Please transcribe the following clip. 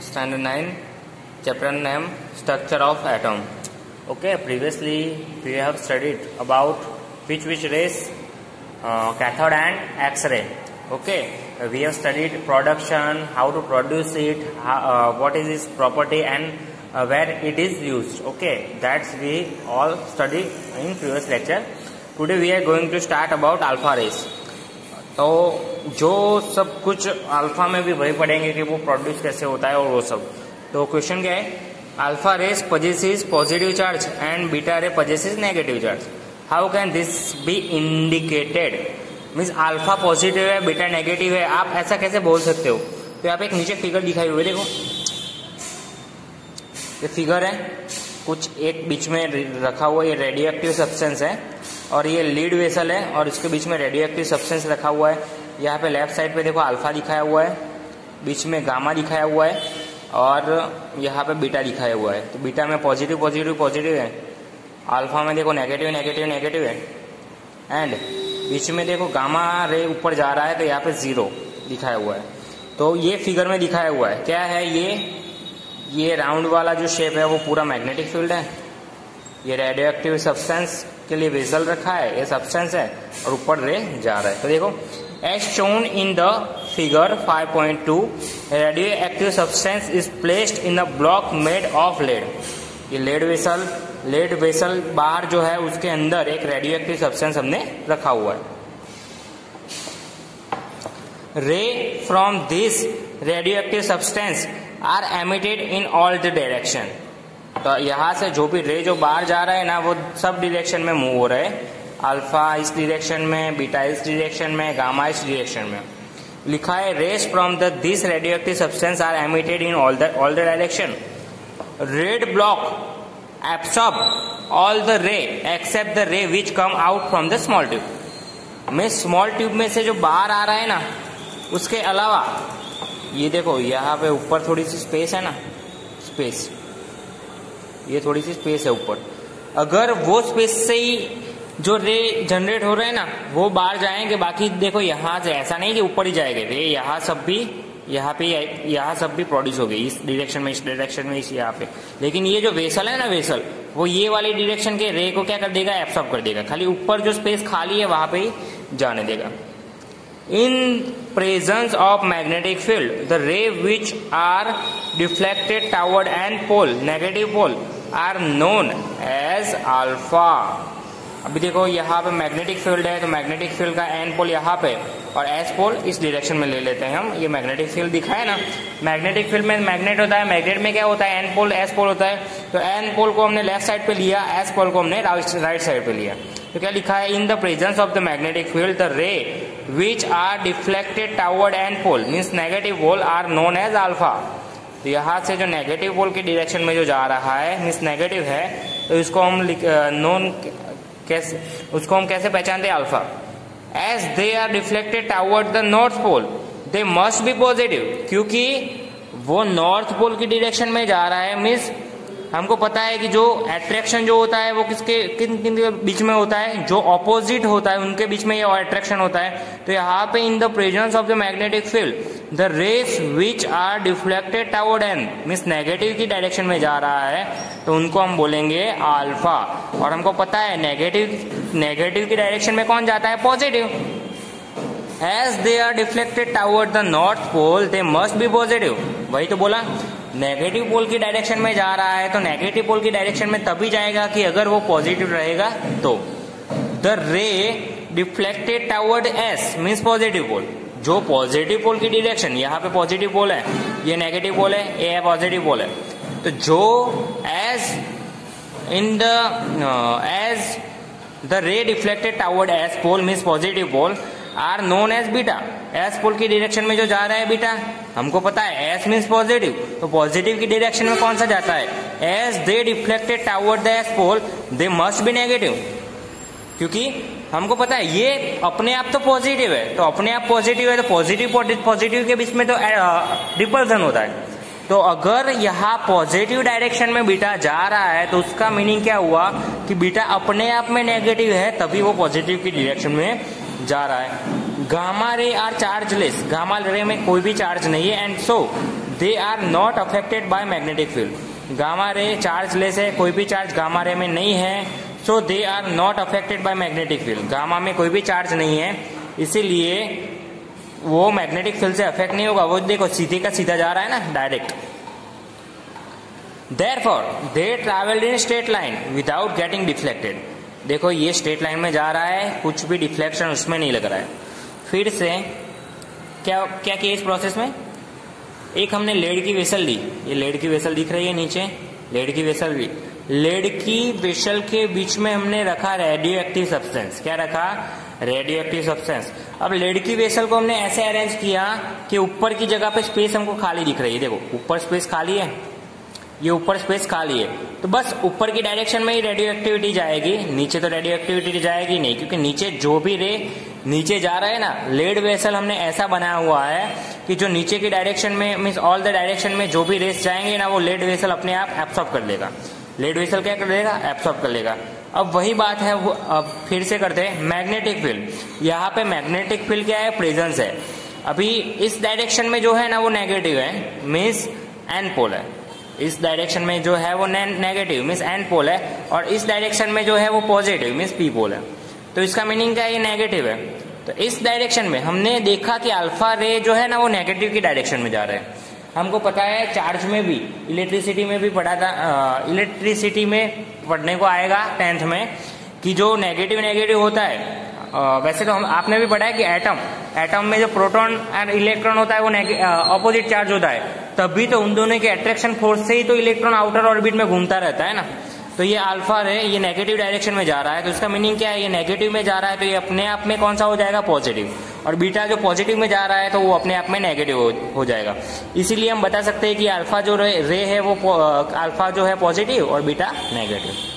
standard 9 chapter name structure of atom. Okay previously we have studied about which which rays uh, cathode and x-ray. Okay we have studied production how to produce it uh, what is its property and uh, where it is used. Okay that's we all studied in previous lecture. Today we are going to start about alpha rays तो जो सब कुछ alpha में भी वही पढ़ेंगे कि वो प्रोड्यूस कैसे होता है और वो सब। तो क्वेश्चन क्या है? Alpha rays possesses positive charge and beta ray possesses negative charge how can this be indicated means alpha positive है बीटा नेगेटिव है। आप ऐसा कैसे बोल सकते हो? तो यहाँ पे एक नीचे फिगर दिखाई हुई देखो। ये फिगर है, कुछ एक बीच में रखा हुआ, ये रेडियो एक्टिव सब्सटेंस है। और ये लीड वेसल है और इसके बीच में रेडियो एक्टिव सब्सटेंस रखा हुआ है। यहाँ पे लेफ़्ट साइड पे देखो अल्फ़ा दिखाया हुआ है, बीच में गामा दिखाया हुआ है और यहाँ पे बीटा दिखाया हुआ है। तो बीटा में पॉजिटिव पॉजिटिव पॉजिटिव है। अल्फ़ा में देखो नेगेटिव नेगेटिव नेगेटिव है। एंड बीच में देखो गामा रे ऊपर जा रहा है तो यहाँ पे ज़ीरो दिखाया हुआ है। तो ये फिगर में दिखाया हुआ है। क्या है ये? ये राउंड वाला जो शेप है वो पूरा मैग्नेटिक फ़ील्ड है। ये रेडियो एक्टिव सब्सटेंस के लिए वेजल रखा है, ये सब्सटेंस है और ऊपर रे जा रहा है। तो देखो as shown in the figure 5.2 radioactive substance is placed in the block made of lead ये लेड वेसल लेड वेसल बाहर जो है, उसके अंदर एक रेडियो एक्टिव सब्सटेंस हमने रखा हुआ है। Ray from this radioactive substance are emitted in all the direction तो यहाँ से जो भी रे जो बाहर जा रहा है ना, वो सब डिरेक्शन में मूव हो रहे है। अल्फ़ा इस डिरेक्शन में बीटा इस डिरेक्शन में गामा इस डिरेक्शन में। लिखा है rays from the this radioactive substance are emitted in all the all the direction red block absorb all the ray except the ray which come out from the small tube में small tube में से जो बाहर आ रहा है ना, उसके अलावा, ये देखो, यहाँ पे ऊपर थोड़ी सी स्पेस है ना स्पेस ये थोड़ी सी स्पेस है ऊपर। अगर वो स्पेस से ही जो रे जनरेट हो रहे हैं ना, वो बाहर जाएँगे, बाकी देखो यहाँ से ऐसा नहीं कि ऊपर ही जाएँगे। रे, यहाँ सब भी, यहाँ पे यहाँ सब भी प्रोड्यूस हो गई इस डिरेक्शन में, इस डायरेक्शन में, इस यहाँ पे। लेकिन ये जो वेसल है ना वेसल वो ये वाले डिरेक्शन के रे को क्या कर देगा? एब्सॉर्ब कर देगा। खाली ऊपर जो स्पेस खाली है, वहाँ पे ही जाने देगा। In presence of magnetic field the ray which are deflected toward and pole negative pole are known as alpha. अभी देखो, यहाँ पे मैग्नेटिक फ़ील्ड है तो मैग्नेटिक फ़ील्ड का एन पोल यहाँ पे, और एस पोल इस डायरेक्शन में ले लेते हैं हम। ये मैग्नेटिक फ़ील्ड दिखा है ना? मैग्नेटिक फ़ील्ड में मैग्नेट होता है, मैग्नेट में क्या होता है? एन पोल, एस पोल होता है। तो एन पोल को हमने लेफ़्ट साइड पे लिया, एस पोल को हमने राइट साइड पे लिया। तो क्या लिखा है? In the presence of the magnetic field the ray which are deflected toward N pole means negative pole are known as alpha तो यहाँ से जो नेगेटिव पोल के डायरेक्शन में जो जा रहा है मीन्स नेगेटिव है तो इसको हम नॉन कैसे, उसको हम कैसे पहचानते हैं? Alpha as they are reflected toward the north pole they must be positive क्योंकि वो नॉर्थ पोल की डायरेक्शन में जा रहा है मीन्स हमको पता है कि जो अट्रैक्शन जो होता है, वो किसके, किन किन के बीच में होता है? जो ऑपोजिट होता है, उनके बीच में ये अट्रैक्शन होता है। तो यहाँ पे in the presence of the magnetic field the rays which are deflected toward N means negative की डायरेक्शन में जा रहा है तो उनको हम बोलेंगे आल्फा और हमको पता है नेगेटिव नेगेटिव की डायरेक्शन में कौन जाता है? Positive as they are deflected toward the north pole they must be positive वही तो बोला। नेगेटिव पोल की डायरेक्शन में जा रहा है तो नेगेटिव पोल की डायरेक्शन में तभी जाएगा कि अगर वो पॉजिटिव रहेगा तो। The ray deflected toward S means positive pole जो पॉजिटिव पोल की डायरेक्शन यहाँ पे पॉजिटिव पोल है, ये नेगेटिव पोल है, ये पॉजिटिव पोल है। तो जो as in the as the ray deflected toward S pole means positive pole are known as beta. S pole की डायरेक्शन में जो जा रहा है बीटा, हमको पता है एस मीन्स पॉजिटिव तो पॉजिटिव की डायरेक्शन में कौन सा जाता है? S they reflected toward the S pole they must be negative क्योंकि हमको पता है ये अपने आप तो पॉजिटिव है तो अपने आप पॉजिटिव है तो पॉजिटिव पॉजिटिव के बीच में तो रिपल्सन होता है। तो अगर यहाँ पॉजिटिव डायरेक्शन में बीटा जा रहा है तो उसका मीनिंग क्या हुआ कि बीटा अपने आप में नेगेटिव है, तभी वो पॉजिटिव की डायरेक्शन में जा रहा है। Gamma ray are chargeless gamma ray में कोई भी चार्ज नहीं है। And so they are not affected by magnetic field gamma ray chargeless है, कोई भी चार्ज गामा रे में नहीं है। So they are not affected by magnetic field gamma में कोई भी चार्ज नहीं है। इसीलिए वो मैग्नेटिक फ़ील्ड से अफेक्ट नहीं होगा। वो देखो, सीधे का सीधा जा रहा है ना direct therefore they travelled in straight line without getting deflected देखो, ये स्ट्रेट लाइन में जा रहा है, कुछ भी डिफ्लेक्शन उसमें नहीं लग रहा है। फिर से, क्या क्या किया इस प्रोसेस में? एक हमने लेड की वेसल ली। ये लेड की वेसल दिख रही है नीचे। लेड की वेसल ली लेड की वेसल के बीच में हमने रखा रेडियो एक्टिव सब्सटेंस क्या रखा? रेडियो एक्टिव सब्सटेंस अब लेड की वेसल को हमने ऐसे अरेंज किया कि ऊपर की जगह पे स्पेस हमको खाली दिख रही है। देखो, ऊपर स्पेस खाली है। ये ऊपर स्पेस खाली है। तो बस ऊपर की डायरेक्शन में ही रेडियो एक्टिविटी जाएगी, नीचे तो रेडियो एक्टिविटी जाएगी नहीं, क्योंकि नीचे जो भी रे, नीचे जा रहा है ना लेड वेसल हमने ऐसा बनाया हुआ है कि जो नीचे की डायरेक्शन में मीन ऑल द डायरेक्शन में जो भी रेस जाएँगे ना, वो लेड वेसल अपने आप एब्सॉर्ब कर लेगा। लेड वेसल क्या कर लेगा? एब्सॉर्ब कर लेगा। अब वही बात है, वो अब फिर से करते हैं मैग्नेटिक फ़ील्ड यहाँ पे मैग्नेटिक फ़ील्ड क्या है? प्रेजेंस है। अभी इस डायरेक्शन में जो है ना, वो नेगेटिव है मीन्स एन पोल है। इस डायरेक्शन में जो है वो नेगेटिव मीन्स एन पोल है और इस डायरेक्शन में जो है वो पॉजिटिव मीन्स पी पोल है। तो इसका मीनिंग क्या है? ये नेगेटिव है। तो इस डायरेक्शन में हमने देखा कि अल्फ़ा रे जो है ना वो नेगेटिव की डायरेक्शन में जा रहे हैं। हमको पता है चार्ज में भी इलेक्ट्रिसिटी में भी पढ़ा था इलेक्ट्रिसिटी में पढ़ने को आएगा टेंथ में कि जो नेगेटिव नेगेटिव होता है वैसे तो हम आपने भी पढ़ा है कि एटम एटम में जो प्रोटॉन और इलेक्ट्रॉन होता है वो ऑपोजिट चार्ज होता है। तभी तो उन दोनों के अट्रैक्शन फोर्स से ही तो इलेक्ट्रॉन आउटर ऑर्बिट में घूमता रहता है ना। तो ये अल्फ़ा है ये नेगेटिव डायरेक्शन में जा रहा है। तो इसका मीनिंग क्या है? ये नेगेटिव में जा रहा है तो ये अपने आप में कौन सा हो जाएगा? पॉजिटिव और बीटा जो पॉजिटिव में जा रहा है तो वो अपने आप में नेगेटिव हो, जाएगा। इसीलिए हम बता सकते हैं कि अल्फ़ा जो रे, रे है वो अल्फ़ा जो है पॉजिटिव और बीटा नेगेटिव